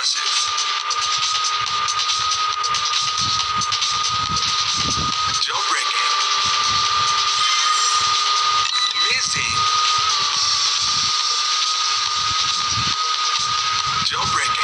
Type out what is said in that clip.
progressive. Jailbreaking. Missing. Jailbreaking.